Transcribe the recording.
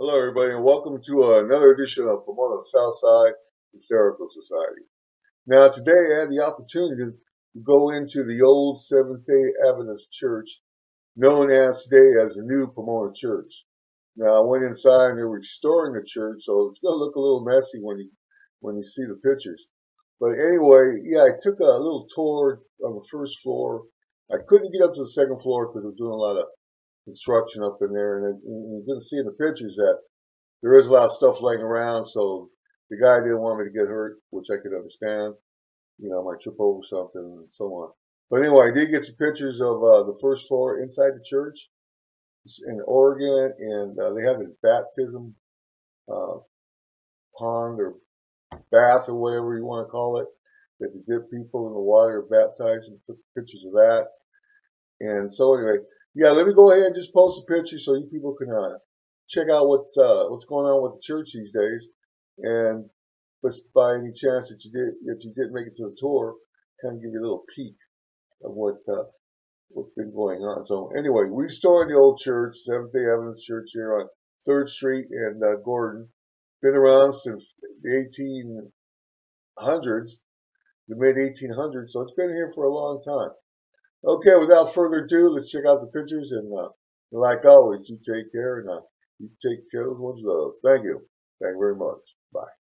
Hello, everybody, and welcome to uh, another edition of Pomona Southside Hysterical Society. Now, today I had the opportunity to go into the old Seventh day Adventist church, known as today as the New Pomona Church. Now, I went inside and they're restoring the church, so it's going to look a little messy when you when you see the pictures. But anyway, yeah, I took a little tour on the first floor. I couldn't get up to the second floor because we're doing a lot of construction up in there, and, you're going to see in the pictures that there is a lot of stuff laying around. So the guy didn't want me to get hurt, which I could understand. You know, I might trip over something and so on. But anyway, I did get some pictures of uh, the first floor inside the church in Oregon, and uh, they have this baptism uh, pond or bath or whatever you want to call it that they dip people in the water, baptize and took pictures of that. And so anyway, yeah, let me go ahead and just post a picture so you people can uh, check out what uh, what's going on with the church these days. And but by any chance that you did that you did make it to the tour, kind of give you a little peek of what uh, what's been going on. So anyway, we restoring the old church, Seventh Day Adventist Church here on Third Street and uh, Gordon. Been around since the 1800s, the mid 1800s. So it's been here for a long time. Okay, without further ado, let's check out the pictures. And uh, like always, you take care and uh, you take care of ones. love. thank you. Thank you very much. Bye.